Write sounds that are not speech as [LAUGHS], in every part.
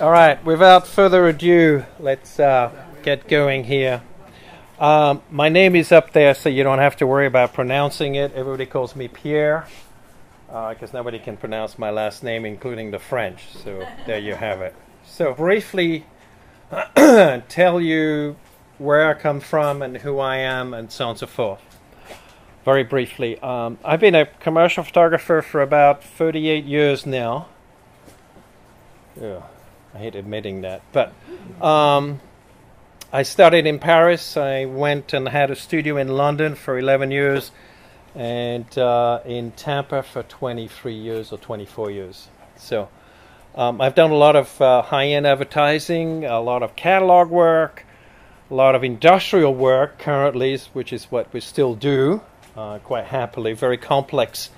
All right, without further ado, let's uh, get going here. Um, my name is up there, so you don't have to worry about pronouncing it. Everybody calls me Pierre, because uh, nobody can pronounce my last name, including the French. So there you have it. So, briefly, [CLEARS THROAT] tell you where I come from and who I am, and so on and so forth. Very briefly, um, I've been a commercial photographer for about 38 years now. Yeah, I hate admitting that, but um, I studied in Paris. I went and had a studio in London for 11 years, and uh, in Tampa for 23 years or 24 years. So um, I've done a lot of uh, high-end advertising, a lot of catalog work, a lot of industrial work currently, which is what we still do uh, quite happily. Very complex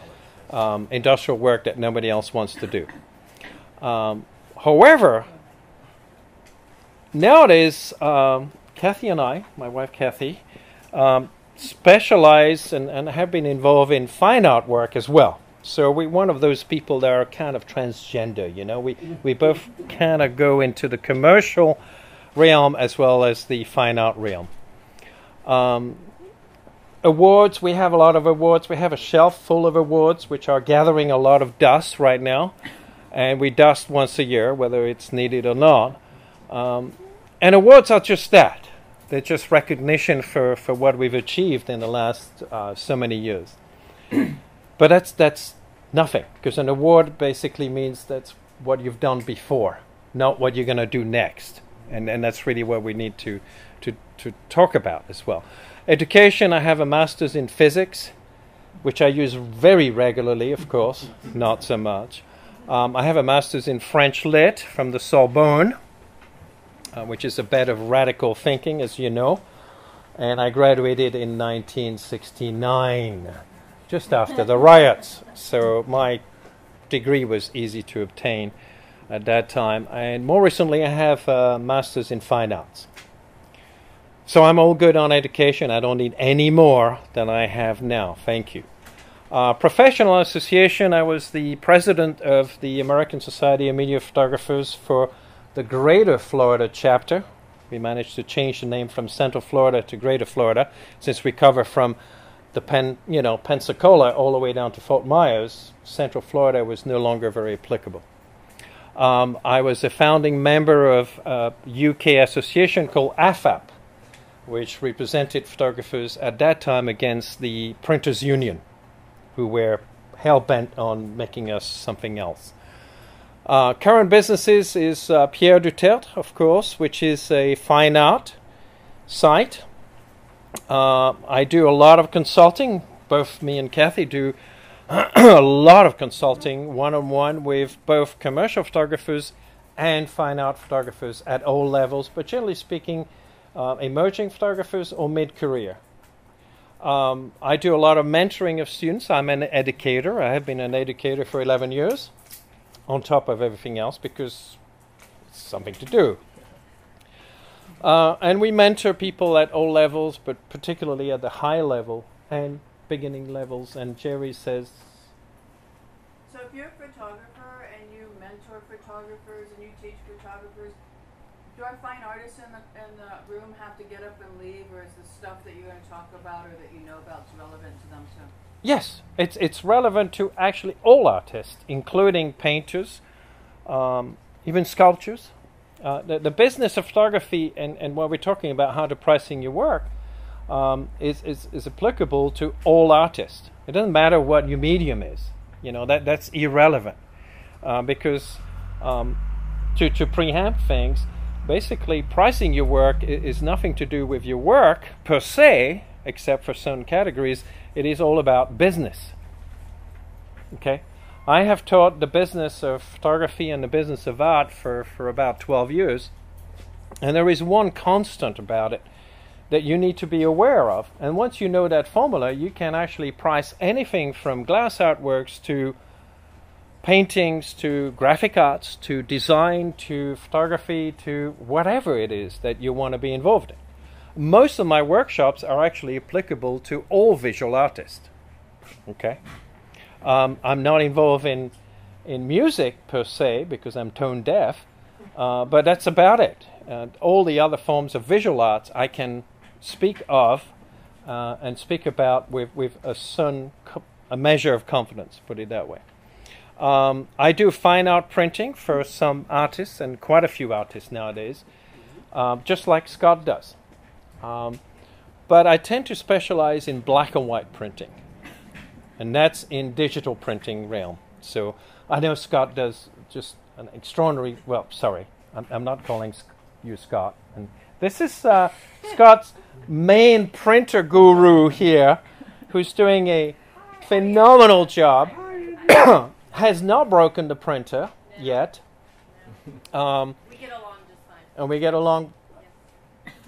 um, industrial work that nobody else wants to do. Um, however, nowadays, um, Kathy and I, my wife Kathy, um, specialize and, and have been involved in fine art work as well. So we're one of those people that are kind of transgender, you know. We we both kind of go into the commercial realm as well as the fine art realm. Um, awards, we have a lot of awards. We have a shelf full of awards, which are gathering a lot of dust right now, and we dust once a year, whether it's needed or not. Um, and awards are just that. They're just recognition for, for what we've achieved in the last uh, so many years. [CLEARS THROAT] but that's that's nothing because an award basically means that's what you've done before, not what you're going to do next. And and that's really what we need to to to talk about as well. Education, I have a master's in physics, which I use very regularly, of course, not so much. Um, I have a master's in French Lit from the Sorbonne, uh, which is a bed of radical thinking, as you know. And I graduated in 1969, just after the riots. So my degree was easy to obtain at that time. And more recently, I have a master's in fine arts. So I'm all good on education. I don't need any more than I have now. Thank you. Uh, professional association, I was the president of the American Society of Media Photographers for the Greater Florida chapter. We managed to change the name from Central Florida to Greater Florida since we cover from the Pen, you know, Pensacola all the way down to Fort Myers. Central Florida was no longer very applicable. Um, I was a founding member of a UK association called AFAP, which represented photographers at that time against the Printers Union, who were hell bent on making us something else. Uh, current businesses is uh, Pierre Dutertre, of course, which is a fine art site. Uh, I do a lot of consulting. Both me and Kathy do [CLEARS THROAT] a lot of consulting one on one with both commercial photographers and fine art photographers at all levels, but generally speaking, uh, emerging photographers or mid career. Um, I do a lot of mentoring of students. I'm an educator. I have been an educator for 11 years, on top of everything else, because it's something to do. Uh, and we mentor people at all levels, but particularly at the high level and beginning levels. And Jerry says. So if you're a photographer and you mentor photographers and you teach photographers, do our fine artists in the in the room have to get up and leave, or is the stuff that you're going to talk about or that you know about is relevant to them too? Yes, it's it's relevant to actually all artists, including painters, um, even sculptures. Uh, the, the business of photography and, and what we're talking about, how to pricing your work, um, is, is is applicable to all artists. It doesn't matter what your medium is. You know that that's irrelevant uh, because um, to to preempt things basically pricing your work is nothing to do with your work per se, except for certain categories. It is all about business. Okay? I have taught the business of photography and the business of art for, for about 12 years, and there is one constant about it that you need to be aware of. And once you know that formula, you can actually price anything from glass artworks to paintings to graphic arts to design to photography to whatever it is that you want to be involved in. Most of my workshops are actually applicable to all visual artists. Okay, um, I'm not involved in in music per se because I'm tone deaf, Uh, but that's about it. And all the other forms of visual arts I can speak of uh, and speak about with, with a certain co- a measure of confidence, put it that way. Um, I do fine art printing for some artists and quite a few artists nowadays, um, just like Scott does. Um, but I tend to specialize in black and white printing, and that's in digital printing realm. So I know Scott does just an extraordinary. Well, sorry, I'm, I'm not calling you Scott. And this is uh, Scott's main printer guru here, who's doing a phenomenal job. [COUGHS] Has not broken the printer yet. [LAUGHS] Um, We get along just fine. and we get along.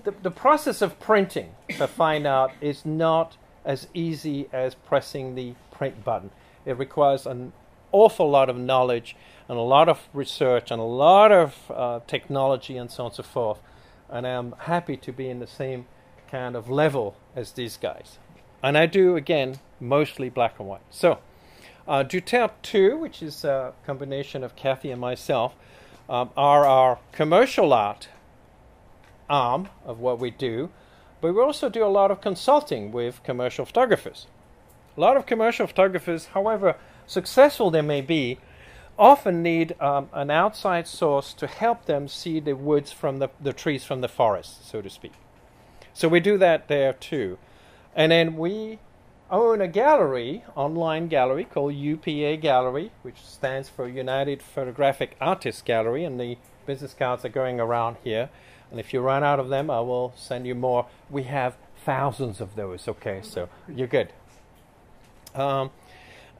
The, the process of printing for fine art is not as easy as pressing the print button. It requires an awful lot of knowledge and a lot of research and a lot of uh, technology and so on and so forth. And I'm happy to be in the same kind of level as these guys. And I do, again, mostly black and white. So, uh, Dutertre 2, which is a combination of Kathy and myself, um, are our commercial art arm of what we do, but we also do a lot of consulting with commercial photographers. A lot of commercial photographers, however successful they may be, often need um, an outside source to help them see the woods from the, the trees from the forest, so to speak. So we do that there too. And then we own a gallery, online gallery called UPA Gallery, which stands for United Photographic Artists Gallery, and the business cards are going around here. And if you run out of them, I will send you more. We have thousands of those, okay, so you're good. Um,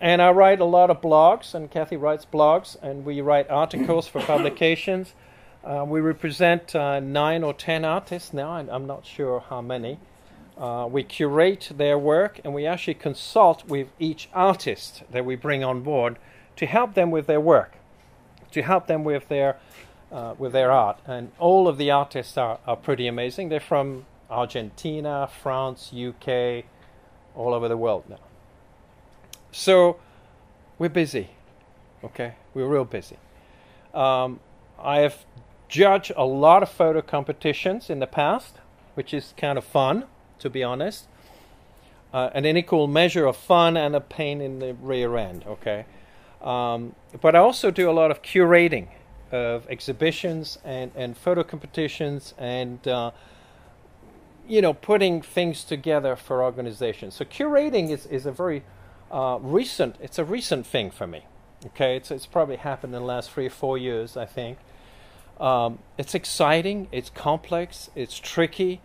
and I write a lot of blogs, and Kathy writes blogs, and we write articles for publications. Uh, we represent uh, nine or ten artists now, I'm not sure how many. Uh, we curate their work, and we actually consult with each artist that we bring on board to help them with their work, to help them with their uh, with their art. And all of the artists are, are pretty amazing. They're from Argentina, France, UK, all over the world now. So we're busy. Okay, we're real busy. Um, I have judged a lot of photo competitions in the past, which is kind of fun, to be honest. Uh, an unequal measure of fun and a pain in the rear end. Okay, um, but I also do a lot of curating of exhibitions and and photo competitions and. Uh, you know, putting things together for organizations. So curating is, is a very uh, recent. It's a recent thing for me. Okay, it's it's probably happened in the last three or four years. I think um, it's exciting. It's complex. It's tricky.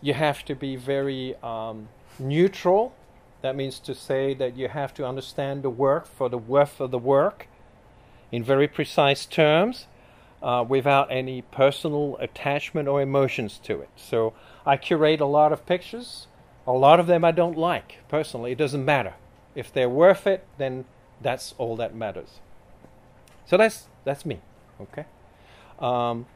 You have to be very um, neutral. That means to say that you have to understand the work for the worth of the work in very precise terms, uh, without any personal attachment or emotions to it. So I curate a lot of pictures. A lot of them I don't like personally. It doesn't matter. If they're worth it, then that's all that matters. So that's that's me. Okay. Um,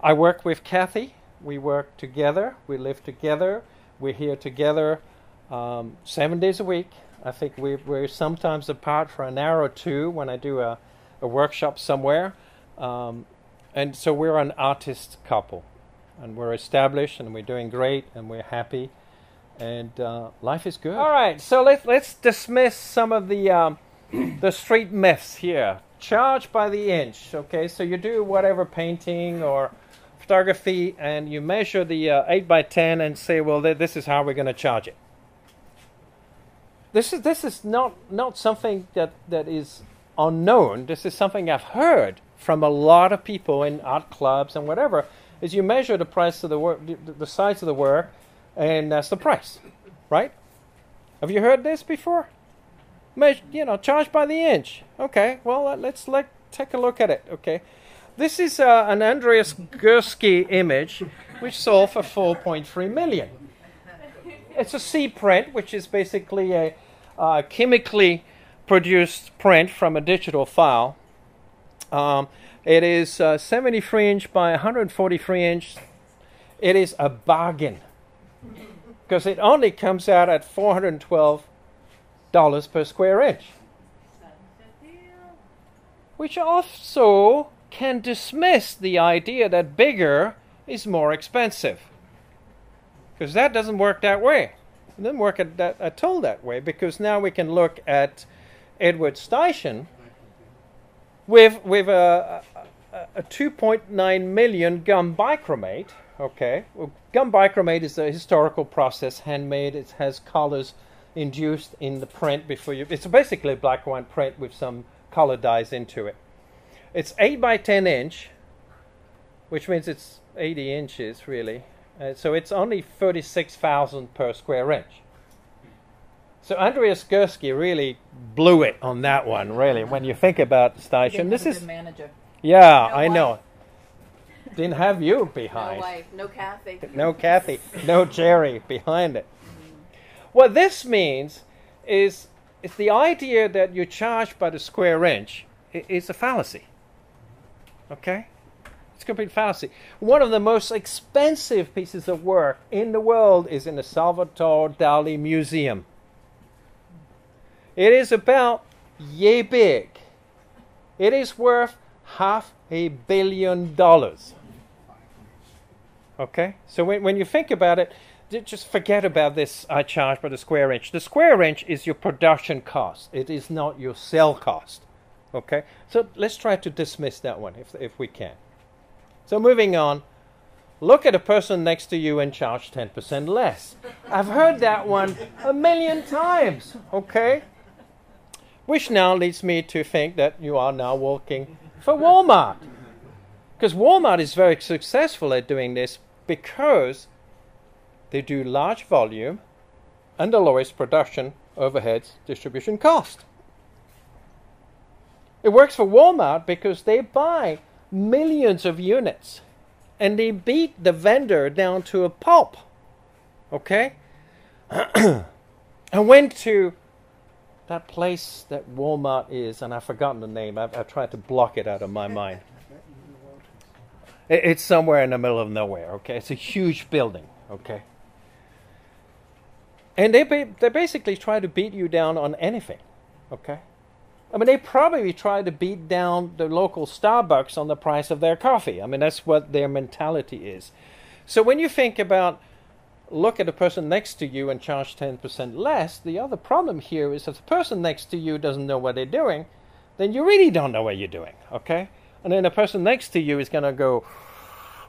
I work with Kathy. We work together. We live together. We're here together um, seven days a week. I think we, we're sometimes apart for an hour or two when I do a, a workshop somewhere. Um, and so we're an artist couple. And we're established and we're doing great and we're happy. And uh, life is good. All right, so let's, let's dismiss some of the, um, [COUGHS] the street myths here. Charge by the inch. Okay, so you do whatever painting or and you measure the uh, 8 by 10 and say, well, th- this is how we're going to charge it. This is, this is not, not something that, that is unknown. This is something I've heard from a lot of people in art clubs and whatever. Is you measure the price of the work, the, the size of the work, and that's the price, right? Have you heard this before? Measure, you know, charge by the inch. Okay, well let's like take a look at it. Okay, this is uh, an Andreas Gursky image, which sold for 4.3 million. It's a C print, which is basically a uh, chemically produced print from a digital file. Um, it is uh, 73 inch by 143 inch. It is a bargain because it only comes out at 412 dollars per square inch, which also can dismiss the idea that bigger is more expensive. Because that doesn't work that way. It doesn't work at, that, at all that way because now we can look at Edward Steichen with, with a, a, a 2.9 million gum bichromate. Okay, well, gum bichromate is a historical process, handmade. It has colors induced in the print before you. It's basically a black and white print with some color dyes into it. It's 8 by 10 inch, which means it's 80 inches really. Uh, so it's only 36,000 per square inch. So Andreas Gursky really blew it on that one, really. When you think about station this is manager. yeah, No I wife. know. Didn't have you behind. No wife, no Kathy. No Kathy, no Jerry behind it. What this means is, is the idea that you charge by the square inch is a fallacy. Okay? It's complete fallacy. One of the most expensive pieces of work in the world is in the Salvatore Dali Museum. It is about yay big. It is worth half a billion dollars. Okay? So when, when you think about it, just forget about this I charge by the square inch. The square inch is your production cost, it is not your sell cost. Okay? So let's try to dismiss that one if, if we can. So moving on, look at a person next to you and charge 10% less. I've heard that one a million times. Okay? Which now leads me to think that you are now working for Walmart. Because Walmart is very successful at doing this because they do large volume and the lowest production overheads distribution cost. It works for Walmart because they buy millions of units and they beat the vendor down to a pulp. Okay? [CLEARS THROAT] I went to that place that Walmart is, and I've forgotten the name. I've, I've tried to block it out of my mind. It- It's somewhere in the middle of nowhere, okay? It's a huge building, okay? And they, they basically try to beat you down on anything, okay? I mean, they probably try to beat down the local Starbucks on the price of their coffee. I mean, that's what their mentality is. So when you think about look at the person next to you and charge 10% less, the other problem here is if the person next to you doesn't know what they're doing, then you really don't know what you're doing, okay? And then the person next to you is going to go,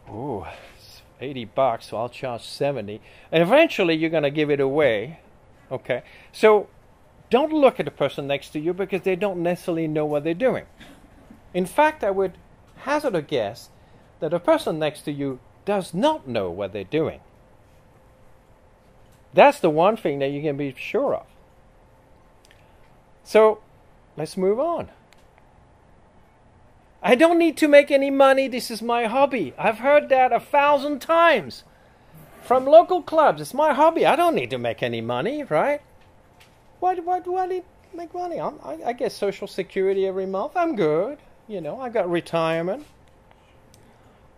ooh, it's 80 bucks, so I'll charge 70. And eventually you're going to give it away, okay? So don't look at the person next to you because they don't necessarily know what they're doing. In fact, I would hazard a guess that the person next to you does not know what they're doing. That's the one thing that you can be sure of. So let's move on. I don't need to make any money. This is my hobby. I've heard that a thousand times from local clubs. It's my hobby. I don't need to make any money, right? Why, why do I need make money? I'm, I, I get Social Security every month. I'm good. You know, I've got retirement.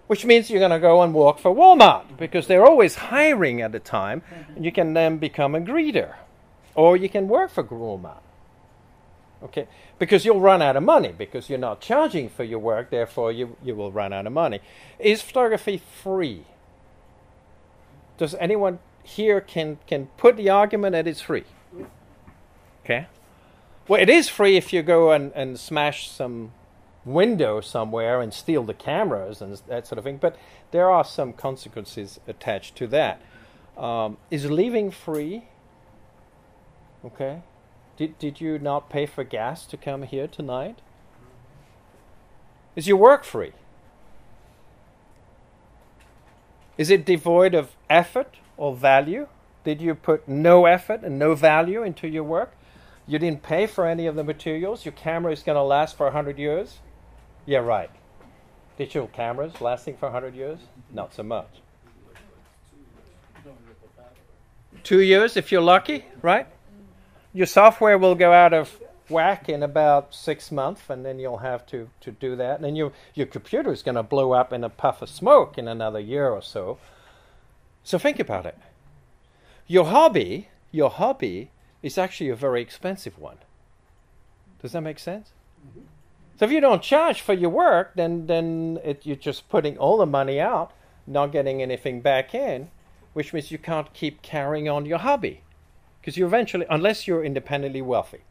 Which means you're going to go and work for Walmart because they're always hiring at the time. Mm-hmm. And you can then become a greeter. Or you can work for Walmart. Okay? Because you'll run out of money because you're not charging for your work, therefore you, you will run out of money. Is photography free? Does anyone here can, can put the argument that it's free? Okay? Well, it is free if you go and, and smash some window somewhere and steal the cameras and that sort of thing, but there are some consequences attached to that. Um, is leaving free? Okay. Did, did you not pay for gas to come here tonight? Is your work free? Is it devoid of effort or value? Did you put no effort and no value into your work? You didn't pay for any of the materials. Your camera is going to last for 100 years? Yeah, right. Digital cameras lasting for 100 years? Not so much. Two years if you're lucky, right? Your software will go out of whack in about six months, and then you'll have to, to do that. And then your, your computer is going to blow up in a puff of smoke in another year or so. So think about it. Your hobby, your hobby is actually a very expensive one. Does that make sense? So if you don't charge for your work, then then it, you're just putting all the money out, not getting anything back in, which means you can't keep carrying on your hobby, because you eventually, unless you're independently wealthy.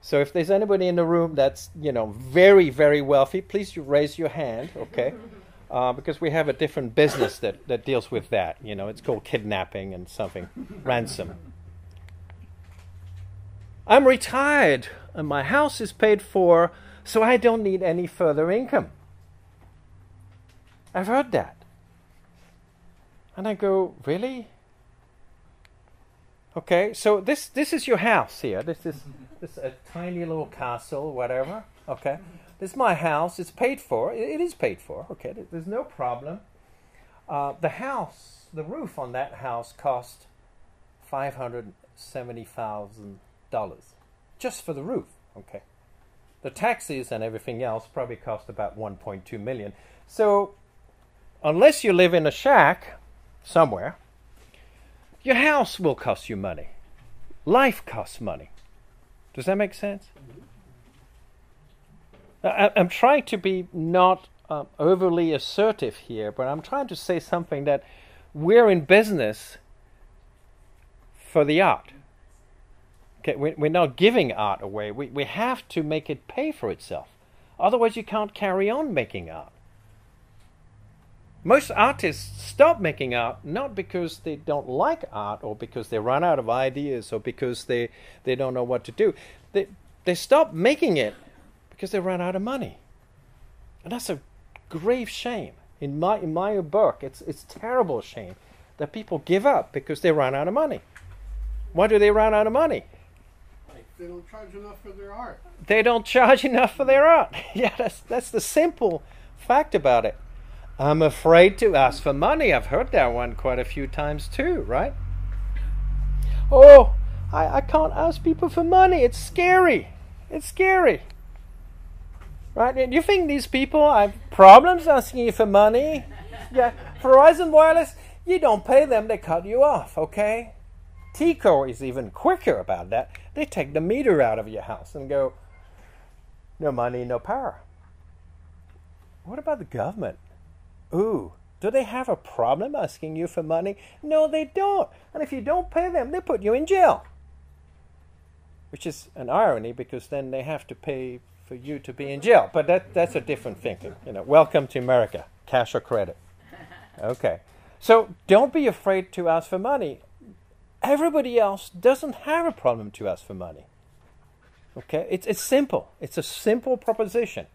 So if there's anybody in the room that's you know very very wealthy, please you raise your hand, okay? [LAUGHS] Uh, because we have a different business that, that deals with that. You know, it's called kidnapping and something, [LAUGHS] ransom. I'm retired and my house is paid for, so I don't need any further income. I've heard that. And I go, really? Okay, so this this is your house here. This is this [LAUGHS] is a tiny little castle, whatever. Okay, this is my house. It's paid for. It, it is paid for. Okay, there's no problem. Uh, the house, the roof on that house cost five hundred seventy thousand dollars just for the roof. Okay, the taxes and everything else probably cost about one point two million. So, unless you live in a shack somewhere, your house will cost you money. Life costs money. Does that make sense? I, am trying to be not uh, overly assertive here, but I'm trying to say something that we're in business for the art. Okay, we, we're not giving art away. We, we have to make it pay for itself. Otherwise, you can't carry on making art. Most artists stop making art not because they don't like art or because they run out of ideas or because they, they don't know what to do. They, they stop making it because they run out of money. And that's a grave shame. In my, in my book, it's, it's terrible shame that people give up because they run out of money. Why do they run out of money? They don't charge enough for their art. They don't charge enough for their art. [LAUGHS] yeah, that's, that's the simple fact about it. I'm afraid to ask for money. I've heard that one quite a few times too, right? Oh, I, I can't ask people for money. It's scary. It's scary. Right? Do you think these people have problems asking you for money? Yeah. Verizon Wireless, you don't pay them, they cut you off, okay? TECO is even quicker about that. They take the meter out of your house and go, no money, no power. What about the government? Ooh, do they have a problem asking you for money? No, they don't. And if you don't pay them, they put you in jail. Which is an irony because then they have to pay for you to be in jail. But that, that's a different thinking. You know, welcome to America, cash or credit. [LAUGHS] Okay. So don't be afraid to ask for money. Everybody else doesn't have a problem to ask for money. Okay? It's, it's simple. It's a simple proposition.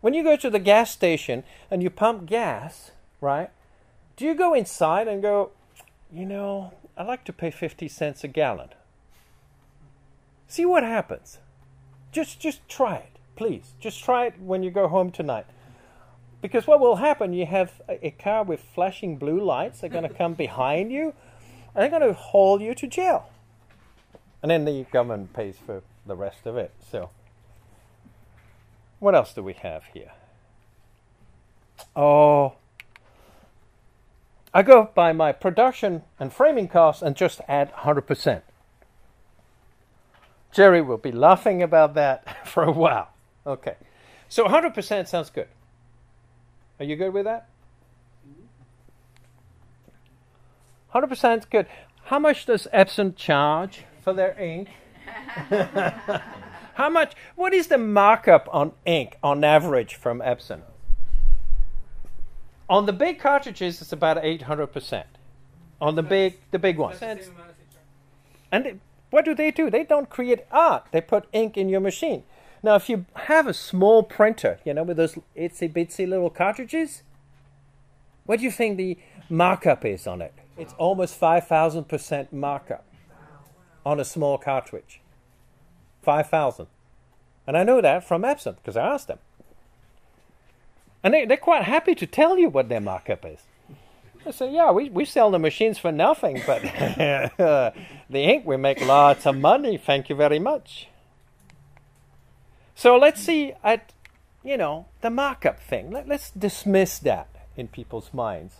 When you go to the gas station and you pump gas, right? Do you go inside and go, you know, I like to pay 50 cents a gallon? See what happens. Just just try it, please. Just try it when you go home tonight. Because what will happen, you have a, a car with flashing blue lights, they're going to come behind you, and they're going to haul you to jail. And then the government pays for the rest of it. So what else do we have here? Oh, I go by my production and framing costs and just add 100%. Jerry will be laughing about that [LAUGHS] for a while. Okay. So 100% sounds good. Are you good with that? 100% good. How much does Epson charge for their ink? [LAUGHS] How much? What is the markup on ink on average from Epson? On the big cartridges, it's about 800%. On the big, the big ones. And what do they do? They don't create art. They put ink in your machine. Now, if you have a small printer, you know, with those itsy bitsy little cartridges, what do you think the markup is on it? It's almost 5,000% markup on a small cartridge. 5,000. And I know that from Epson because I asked them. And they, they're quite happy to tell you what their markup is. I say, yeah, we, we sell the machines for nothing, but [LAUGHS] the ink, we make lots of money. Thank you very much. So let's see at, you know, the markup thing. Let, let's dismiss that in people's minds.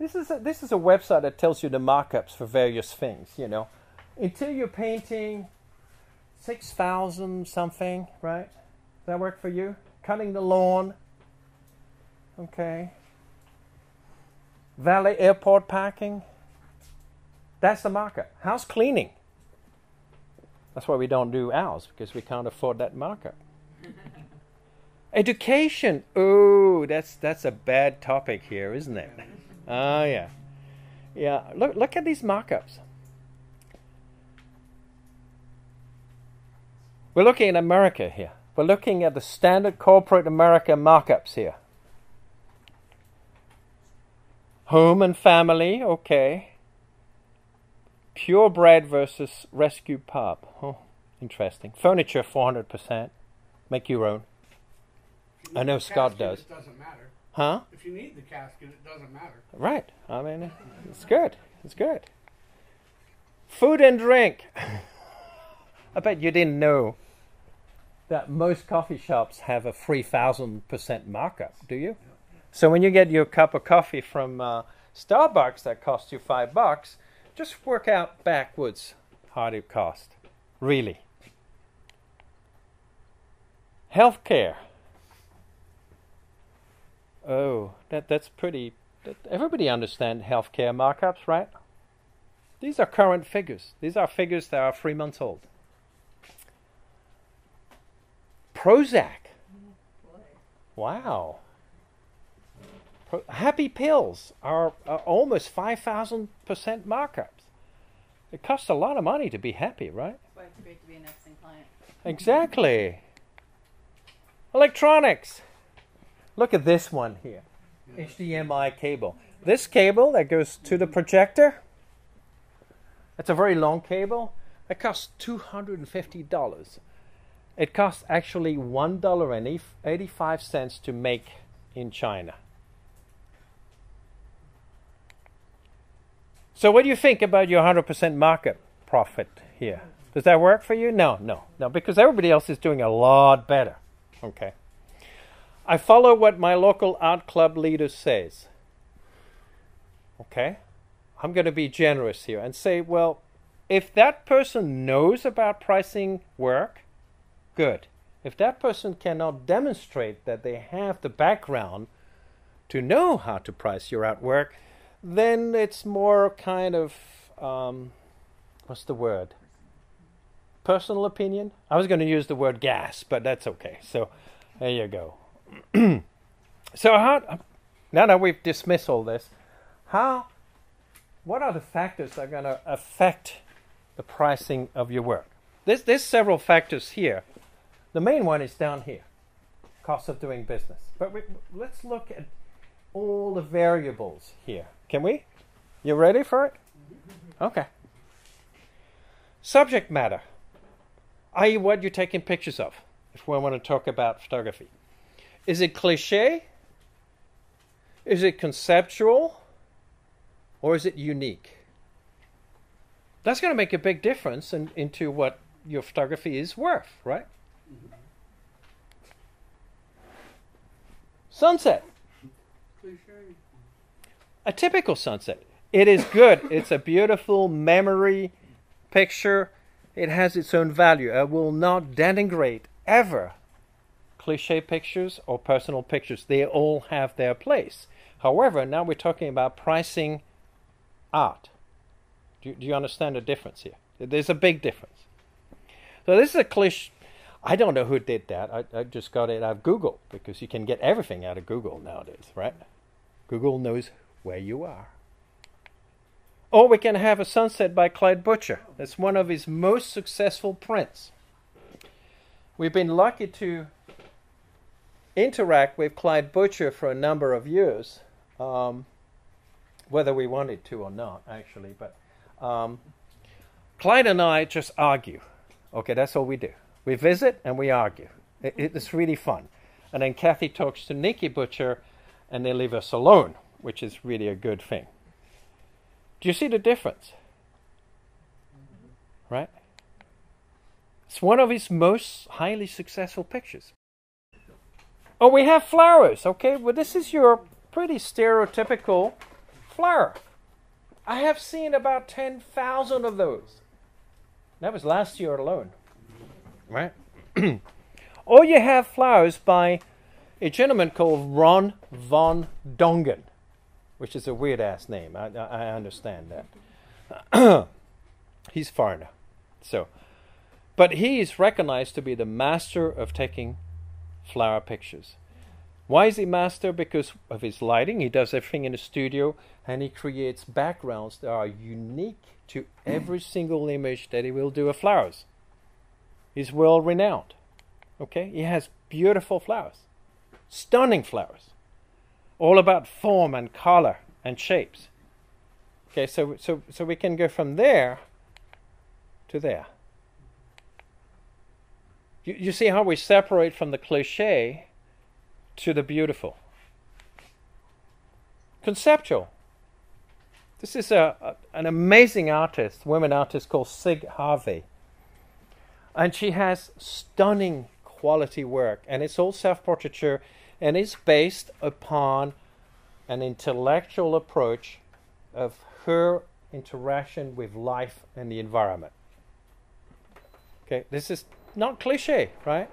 This is, a, this is a website that tells you the markups for various things, you know. Interior painting, 6,000 something, right? Does that work for you? Cutting the lawn. Okay. Valet airport parking. That's the markup. House cleaning. That's why we don't do ours because we can't afford that markup. [LAUGHS] Education. Oh, that's that's a bad topic here, isn't it? Oh yeah. Yeah, look look at these markups. We're looking at America here. We're looking at the standard corporate America markups here. Home and family, okay. Purebred versus rescue pup. Oh, interesting. Furniture, 400%. Make your own. I know Scott does. It doesn't matter. Huh? If you need the casket, it doesn't matter. Right. I mean, it's good. It's good. Food and drink. [LAUGHS] I bet you didn't know that most coffee shops have a 3000% markup, do you? So when you get your cup of coffee from uh, Starbucks that costs you five bucks, just work out backwards how it cost. Really. Healthcare. Oh, that that's pretty. That, everybody understand healthcare markups, right? These are current figures. These are figures that are three months old. Prozac. Wow. Pro- Happy pills are, are almost five thousand percent markups. It costs a lot of money to be happy, right? That's why it's great to be an Epson client. Exactly. Electronics. Look at this one here. HDMI cable. This cable that goes to the projector, it's a very long cable. It costs $250. It costs actually $1.85 to make in China. So, what do you think about your 100% market profit here? Does that work for you? No, no, no, because everybody else is doing a lot better. Okay. I follow what my local art club leader says. Okay? I'm going to be generous here and say, well, if that person knows about pricing work, good. If that person cannot demonstrate that they have the background to know how to price your artwork, then it's more kind of um, what's the word? Personal opinion. I was going to use the word gas, but that's okay. So there you go. [CLEARS THROAT] so how now that we've dismissed all this, how what are the factors that are going to affect the pricing of your work? There's there's several factors here. The main one is down here, cost of doing business. But we, let's look at all the variables here. Can we? You ready for it? Mm-hmm. Okay. Subject matter, i.e., what you're taking pictures of, if we want to talk about photography. Is it cliche? Is it conceptual? Or is it unique? That's going to make a big difference in, into what your photography is worth, right? Sunset. Cliche. a typical sunset. It is good. [LAUGHS] it's a beautiful memory picture. It has its own value. I will not denigrate ever cliche pictures or personal pictures. They all have their place. However, now we're talking about pricing art. Do, do you understand the difference here? There's a big difference. So this is a cliche. I don't know who did that. I, I just got it out of Google because you can get everything out of Google nowadays, right? Google knows where you are. Or we can have a sunset by Clyde Butcher. That's one of his most successful prints. We've been lucky to interact with Clyde Butcher for a number of years, um, whether we wanted to or not, actually. But um, Clyde and I just argue. Okay, that's all we do. We visit and we argue. It, it's really fun. And then Kathy talks to Nikki Butcher, and they leave us alone, which is really a good thing. Do you see the difference? Right? It's one of his most highly successful pictures. Oh, we have flowers, okay? Well, this is your pretty stereotypical flower. I have seen about 10,000 of those. That was last year alone. right? [CLEARS THROAT] or you have flowers by a gentleman called Ron van Dongen, which is a weird ass name. I, I, I understand that. [CLEARS THROAT] He's foreigner, so, but he is recognized to be the master of taking flower pictures. Why is he master? Because of his lighting. He does everything in the studio and he creates backgrounds that are unique to every single image that he will do of flowers. He's world renowned. Okay? He has beautiful flowers, stunning flowers, all about form and color and shapes. Okay, so, so, so we can go from there to there. You, you see how we separate from the cliche to the beautiful. Conceptual. This is a, a, an amazing artist, women artist called Cig Harvey. And she has stunning quality work, and it's all self portraiture and it's based upon an intellectual approach of her interaction with life and the environment. Okay, this is not cliche, right?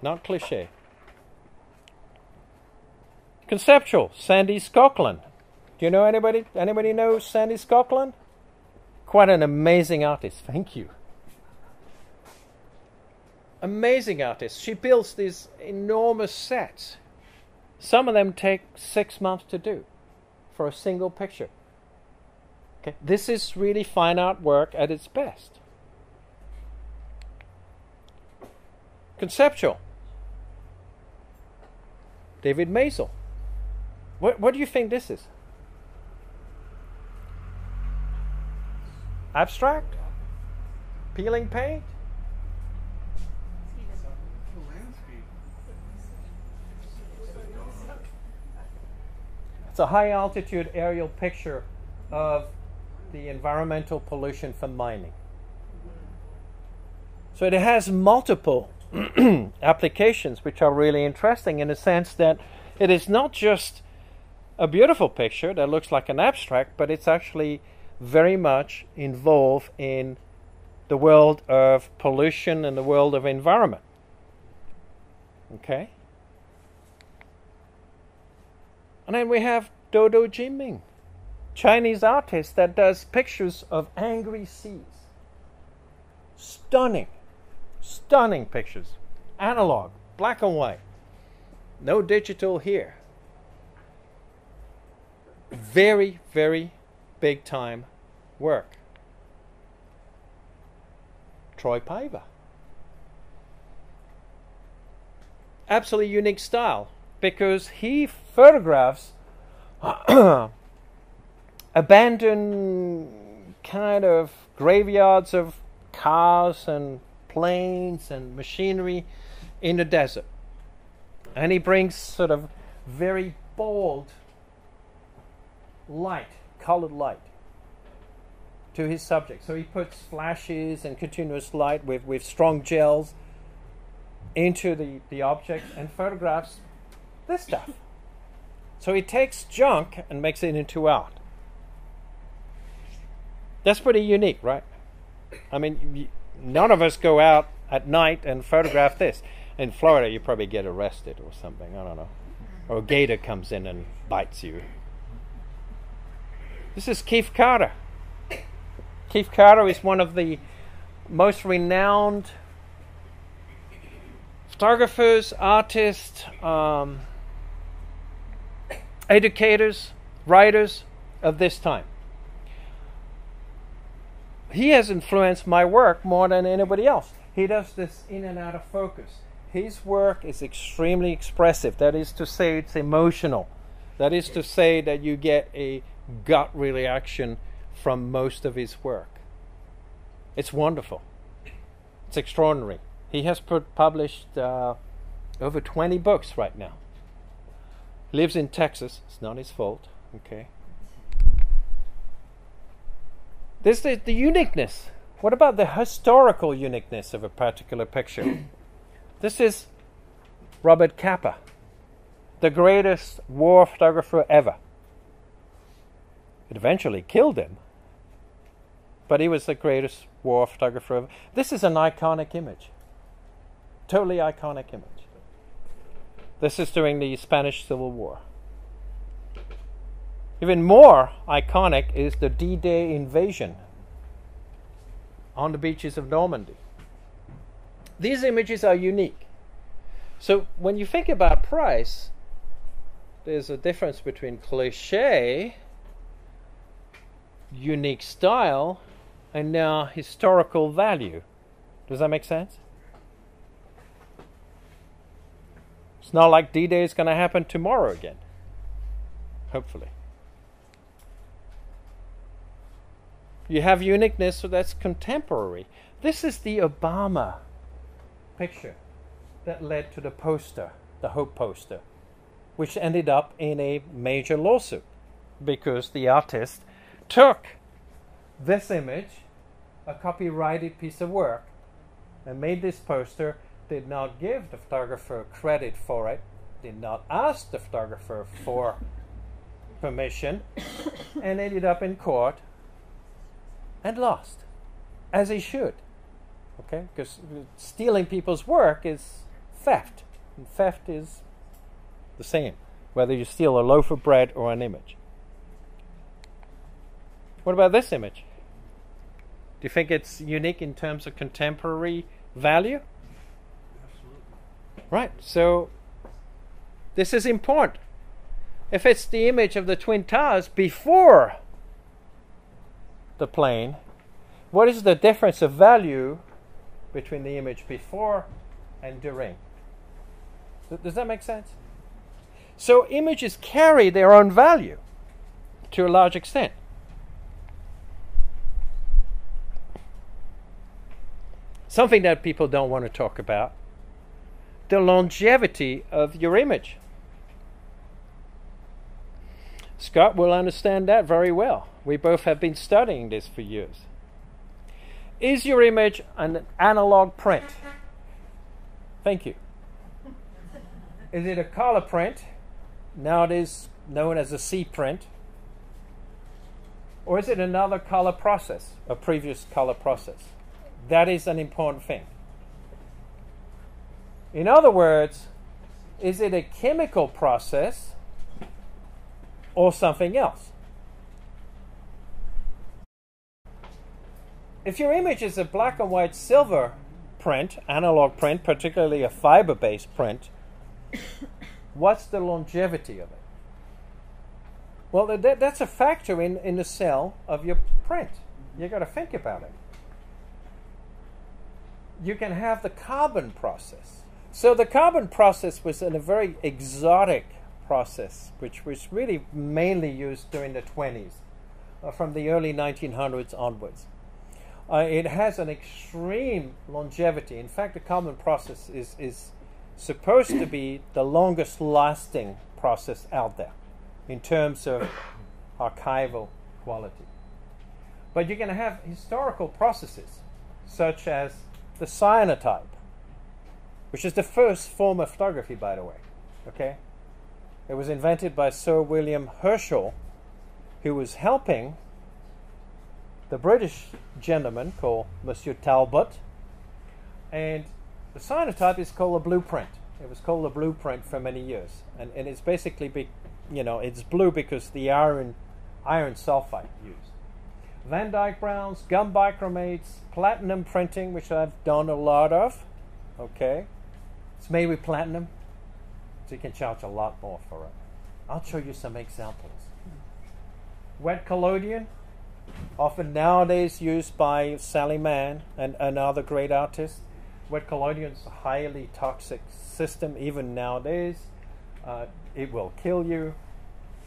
Not cliche. Conceptual, Sandy Skoglund. Do you know anybody? Anybody know Sandy Skoglund? Quite an amazing artist. Thank you. Amazing artist. She builds these enormous sets. Some of them take six months to do for a single picture. Okay, this is really fine art work at its best. Conceptual. David Maisel. What, what do you think this is? Abstract? Peeling paint? It's a high altitude aerial picture of the environmental pollution from mining. So it has multiple [CLEARS THROAT] applications which are really interesting in the sense that it is not just a beautiful picture that looks like an abstract, but it's actually very much involved in the world of pollution and the world of environment. Okay? And then we have Dodo Jin Ming, Chinese artist that does pictures of angry seas. Stunning, stunning pictures. Analog, black and white. No digital here very, very big time work. Troy Paiva. Absolutely unique style because he photographs [CLEARS THROAT] abandoned kind of graveyards of cars and planes and machinery in the desert. And he brings sort of very bold light, colored light, to his subject. So he puts flashes and continuous light with, with strong gels into the, the object and photographs this stuff. So he takes junk and makes it into art. That's pretty unique, right? I mean, none of us go out at night and photograph this. In Florida, you probably get arrested or something. I don't know. Or a gator comes in and bites you. This is Keith Carter. Keith Carter is one of the most renowned photographers, artists, um, educators, writers of this time. He has influenced my work more than anybody else. He does this in and out of focus. His work is extremely expressive. That is to say, it's emotional. That is to say, that you get a gut reaction from most of his work. It's wonderful. It's extraordinary. He has put, published uh, over 20 books right now. Lives in Texas. It's not his fault. Okay. There's the, the uniqueness. What about the historical uniqueness of a particular picture? [COUGHS] this is Robert Capa, the greatest war photographer ever. It eventually killed him. but he was the greatest war photographer. Ever. This is an iconic image, totally iconic image. This is during the Spanish Civil War. Even more iconic is the D Day invasion on the beaches of Normandy. These images are unique. So when you think about price, there's a difference between cliche, unique style, and now historical value. Does that make sense? It's not like D Day is going to happen tomorrow again. Hopefully. You have uniqueness, so that's contemporary. This is the Obama picture that led to the poster, the Hope poster, which ended up in a major lawsuit because the artist took this image, a copyrighted piece of work, and made this poster, did not give the photographer credit for it, did not ask the photographer for permission, and ended up in court and lost, as he should. Okay? Because stealing people's work is theft. And theft is the same, whether you steal a loaf of bread or an image. What about this image? Do you think it's unique in terms of contemporary value? Absolutely. Right. So this is important. If it's the image of the Twin Towers before the plane, what is the difference of value between the image before and during? Does that make sense? So images carry their own value to a large extent. Something that people don't want to talk about the longevity of your image. Scott will understand that very well. We both have been studying this for years. Is your image an analog print? Thank you. Is it a color print? Now it is known as a C print. Or is it another color process, a previous color process? That is an important thing. In other words, is it a chemical process or something else? If your image is a black and white silver print, analog print, particularly a fiber based print, what's the longevity of it? Well, that, that's a factor in, in the cell of your print. You've got to think about it. You can have the carbon process. So the carbon process was in a very exotic process, which was really mainly used during the 20s, uh, from the early 1900s onwards. Uh, it has an extreme longevity. In fact, the carbon process is, is supposed to be the longest lasting process out there in terms of [COUGHS] archival quality. But you're going to have historical processes, such as the cyanotype, which is the first form of photography, by the way. Okay? It was invented by Sir William Herschel, who was helping the British gentleman called Monsieur Talbot, and the cyanotype is called a blueprint. It was called a blueprint for many years, and, and it's basically, be, you know, it's blue because the iron iron sulfide used. Van Dyke browns, gum bichromates, platinum printing, which I've done a lot of. Okay, it's made with platinum, so you can charge a lot more for it. I'll show you some examples. Wet collodion, often nowadays used by Sally Mann and, and other great artists. Wet collodion is a highly toxic system, even nowadays. Uh, it will kill you.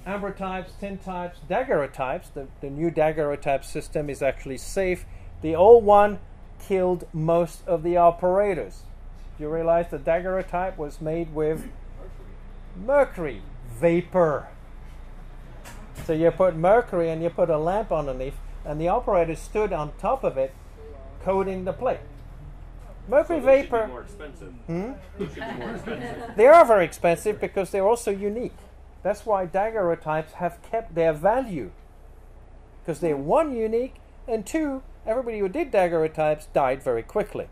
Amber Ambrotypes, tintypes, daguerreotypes. The, the new daguerreotype system is actually safe. The old one killed most of the operators. You realize the daguerreotype was made with mercury vapor. So you put mercury and you put a lamp underneath, and the operator stood on top of it, coating the plate. Mercury So vapor. more expensive. Hmm? More expensive. [LAUGHS] They are very expensive because they're also unique. That's why daguerreotypes have kept their value. Because they're one unique and two, everybody who did daguerreotypes died very quickly.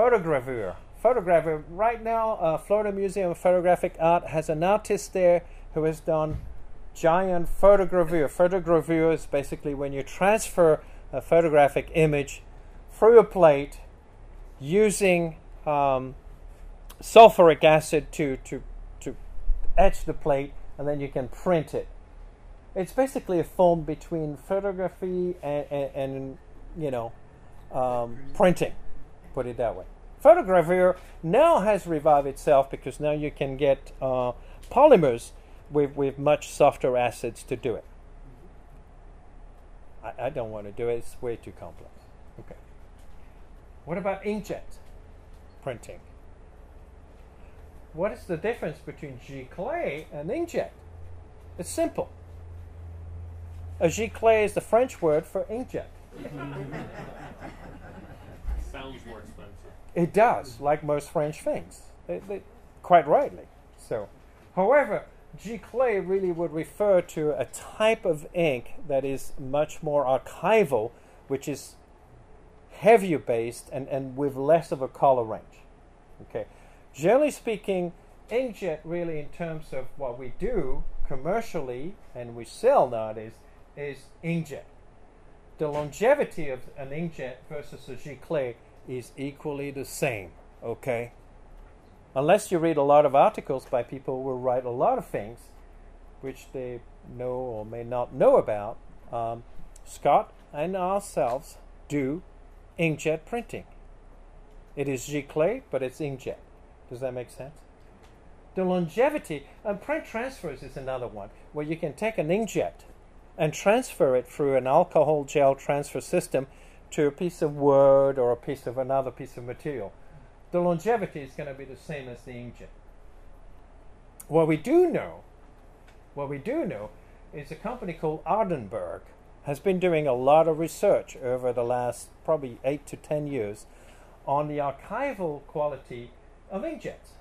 Photogravure. Photogravure. Right now, uh, Florida Museum of Photographic Art has an artist there who has done giant photogravure. Photogravure is basically when you transfer a photographic image through a plate using um, sulfuric acid to, to, to etch the plate and then you can print it. It's basically a form between photography and, and, and you know, um, printing, put it that way. Photogravure now has revived itself because now you can get uh, polymers with, with much softer acids to do it. I, I don't want to do it, it's way too complex. Okay. What about inkjet printing? What is the difference between giclée and inkjet? It's simple. A giclée is the French word for inkjet. [LAUGHS] Sounds more expensive. It does, like most French things, quite rightly. So, however, giclée really would refer to a type of ink that is much more archival, which is heavier based and, and with less of a color range. Okay, generally speaking, inkjet really, in terms of what we do commercially and we sell nowadays, is inkjet. The longevity of an inkjet versus a giclée is equally the same. Okay, unless you read a lot of articles by people who write a lot of things which they know or may not know about, um, Scott and ourselves do inkjet printing. It is giclée, but it's inkjet. Does that make sense? The longevity, and print transfers is another one, where you can take an inkjet and transfer it through an alcohol gel transfer system to a piece of wood or a piece of another piece of material. The longevity is going to be the same as the inkjet. What we do know, what we do know, is a company called Aardenburg has been doing a lot of research over the last probably eight to ten years on the archival quality of inkjets.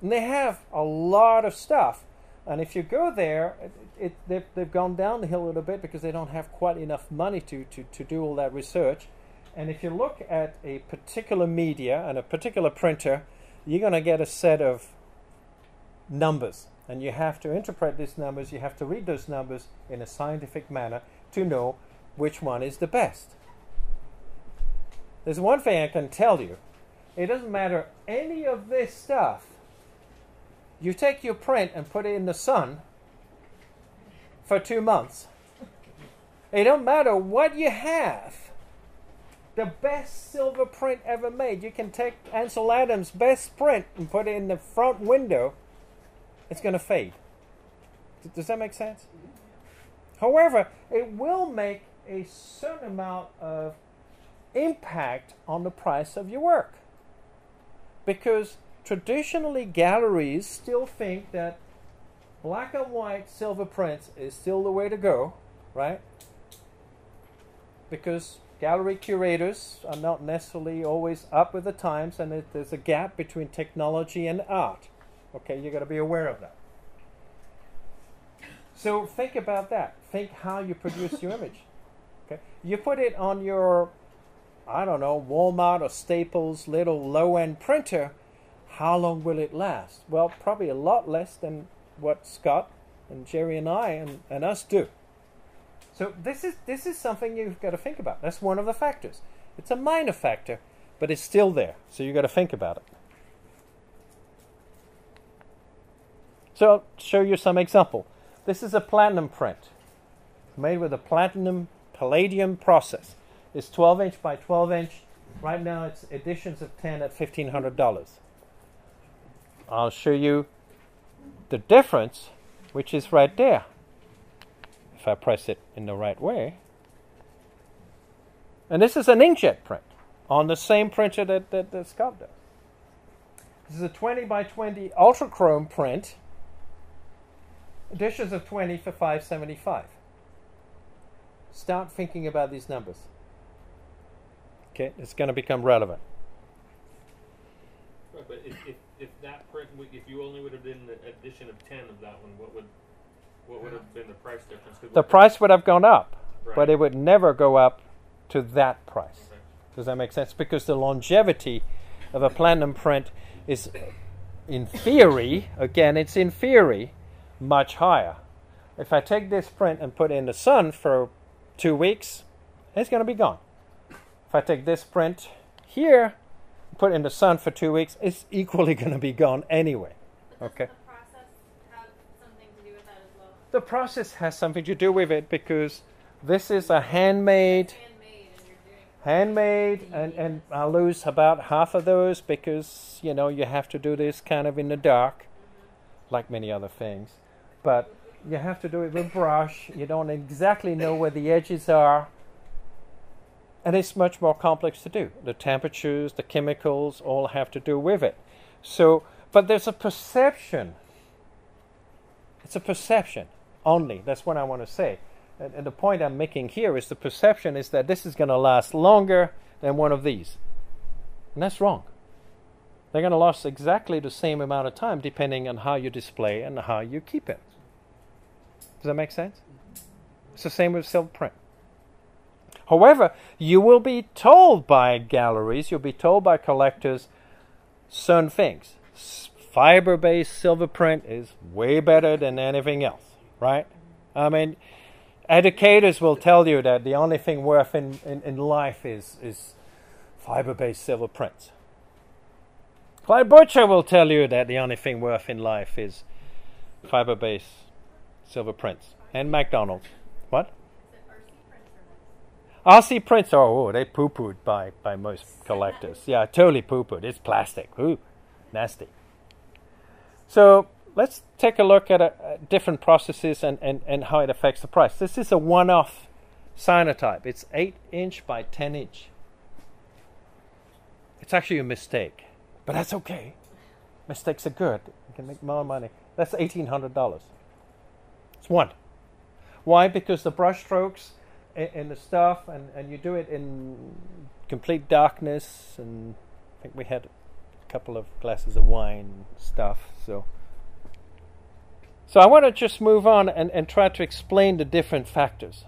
And they have a lot of stuff. And if you go there, it, they've, they've gone down the hill a little bit because they don't have quite enough money to, to, to do all that research. And if you look at a particular media and a particular printer, you're going to get a set of numbers. And you have to interpret these numbers, you have to read those numbers in a scientific manner to know which one is the best. There's one thing I can tell you it doesn't matter any of this stuff. You take your print and put it in the sun for two months. It don't matter what you have. The best silver print ever made. You can take Ansel Adams' best print and put it in the front window. It's going to fade. Does that make sense? However, it will make a certain amount of impact on the price of your work. Because traditionally, galleries still think that black and white silver prints is still the way to go, right? Because gallery curators are not necessarily always up with the times, and it, there's a gap between technology and art. Okay, you got to be aware of that. So think about that. Think how you produce your image. Okay, you put it on your, I don't know, Walmart or Staples little low-end printer. How long will it last? Well, probably a lot less than what Scott and Jerry and I and, and us do. So this is this is something you've got to think about. That's one of the factors. It's a minor factor, but it's still there. So you've got to think about it. So I'll show you some example. This is a platinum print made with a platinum palladium process. It's 12 inch by 12 inch. Right now it's editions of 10 at $1,500. I'll show you the difference, which is right there. If I press it in the right way. And this is an inkjet print on the same printer that, that, that Scott does. This is a 20 by 20 ultra chrome print. Editions of 20 for 575. Start thinking about these numbers. Okay, it's going to become relevant. Right, but if, if, if that print, would- if you only would have done the addition of ten of that one, what would, what would have been the price difference? The price would have gone up, but it would never go up to that price. Okay. Does that make sense? Because the longevity of a platinum print is, in theory, again, it's in theory, much higher. If I take this print and put it in the sun for two weeks, it's going to be gone. If I take this print here, put in the sun for two weeks, it's equally [LAUGHS] going to be gone anyway. Okay. the process have something to do with that as well? The process has something to do with it because this is a handmade Handmade, and you're doing. handmade and, I'll lose about half of those because you know you have to do this kind of in the dark mm-hmm. like many other things but you have to do it with brush you don't exactly know where the edges are and it's much more complex to do the temperatures the chemicals all have to do with it so but there's a perception it's a perception only that's what i want to say and, and the point I'm making here is the perception is that this is going to last longer than one of these. And that's wrong. They're going to last exactly the same amount of time depending on how you display and how you keep it. Does that make sense? It's the same with silver print. However, you will be told by galleries, you'll be told by collectors certain things. Fiber based silver print is way better than anything else, right? I mean, educators will tell you that the only thing worth in, in, in life is, is fiber based silver prints. Clyde Butcher will tell you that the only thing worth in life is fiber based silver prints. And McDonald's. What? Is it RC prints or what? RC prints are, oh, they poo pooed by, by most collectors. Yeah, totally poo pooed. It's plastic. Ooh, nasty. So let's take a look at uh, different processes and, and, and how it affects the price. This is a one off cyanotype, it's 8 inch by 10 inch. It's actually a mistake, but that's okay. Mistakes are good. You can make more money. That's $1,800. It's one. Why? Because the brush strokes and the stuff, and, and you do it in complete darkness. And I think we had a couple of glasses of wine stuff. So, so I want to just move on and, and try to explain the different factors.